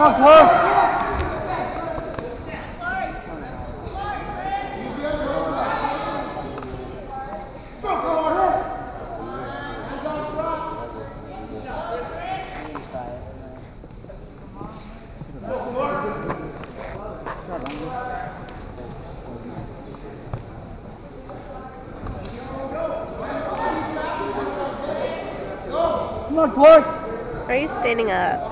Come on, Clark. Come on, Clark. Why are you standing up?